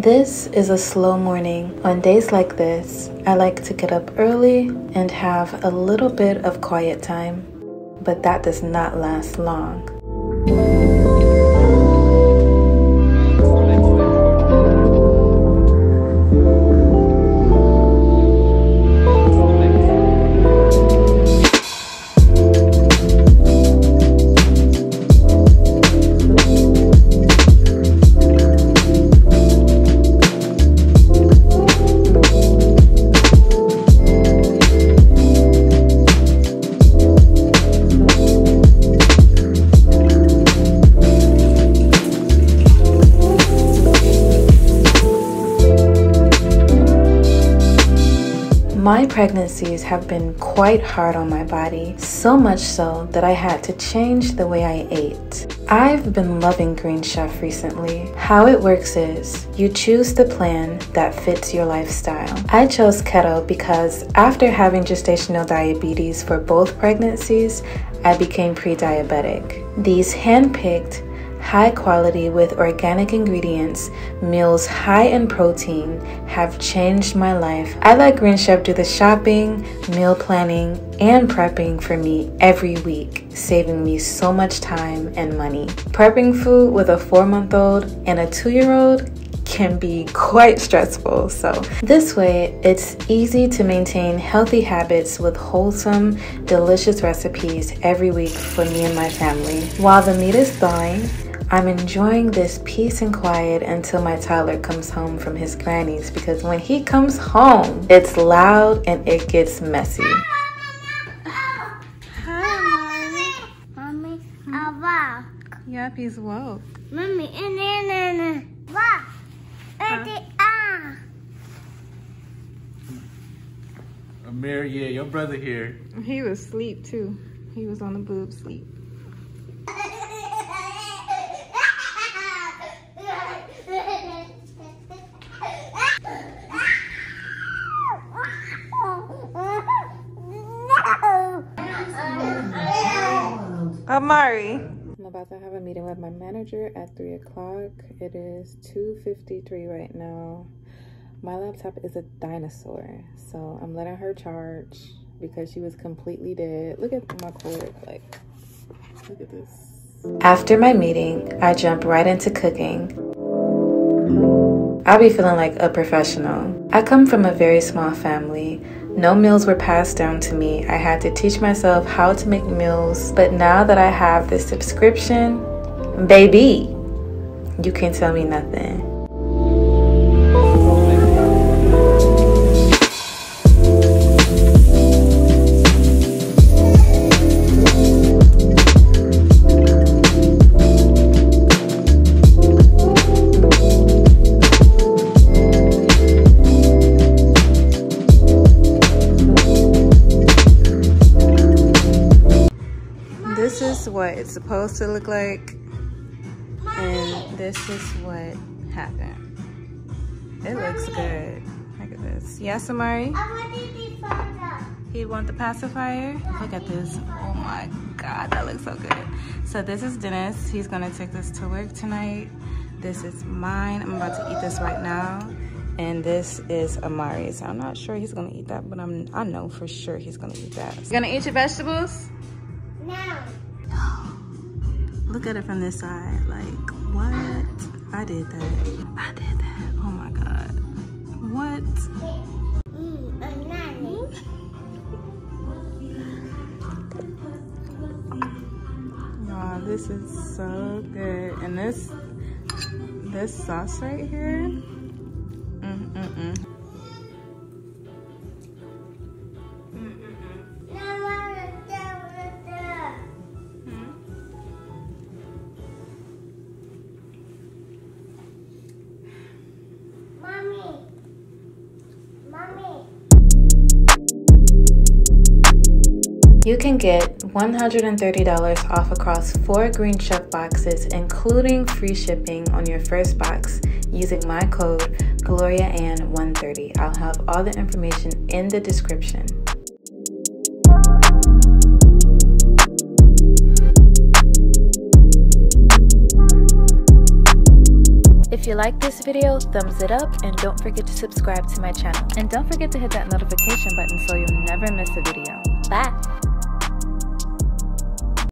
This is a slow morning. On days like this, I like to get up early and have a little bit of quiet time, but that does not last long. My pregnancies have been quite hard on my body, so much so that I had to change the way I ate. I've been loving Green Chef recently. How it works is you choose the plan that fits your lifestyle. I chose keto because after having gestational diabetes for both pregnancies, I became pre diabetic. These hand picked, high quality with organic ingredients, meals high in protein have changed my life. I let Green Chef do the shopping, meal planning, and prepping for me every week, saving me so much time and money. Prepping food with a four month old and a two year old can be quite stressful. So, this way, it's easy to maintain healthy habits with wholesome, delicious recipes every week for me and my family. While the meat is thawing, I'm enjoying this peace and quiet until my toddler comes home from his granny's because when he comes home, it's loud and it gets messy. Hi, Mommy. Mommy, Yep, he's woke. Mommy, and then, wow. Ah. Amir, yeah, your brother here. He was asleep too. He was on the boob sleep. Amari. I'm about to have a meeting with my manager at 3 o'clock. It is 2.53 right now. My laptop is a dinosaur, so I'm letting her charge because she was completely dead. Look at my cord, like, look at this. After my meeting, I jump right into cooking. I'll be feeling like a professional. I come from a very small family. No meals were passed down to me. I had to teach myself how to make meals. But now that I have this subscription, baby, you can't tell me nothing. Is what it's supposed to look like. And this is what happened. It looks good. Look at this. Yes, Amari? He'd want the pacifier. Look at this. Oh my God, that looks so good. So this is Dennis. He's gonna take this to work tonight. This is mine. I'm about to eat this right now. And this is Amari's. I'm not sure he's gonna eat that, but I'm I know for sure he's gonna eat that. You gonna eat your vegetables? No. Look at it from this side. Like, what? I did that. I did that. Oh my God. What? Y'all, this is so good. And this, this sauce right here. Mm, You can get $130 off across four Green Chef boxes, including free shipping on your first box using my code GloriaAnn130. I'll have all the information in the description. If you like this video, thumbs it up and don't forget to subscribe to my channel. And don't forget to hit that notification button so you'll never miss a video. Bye!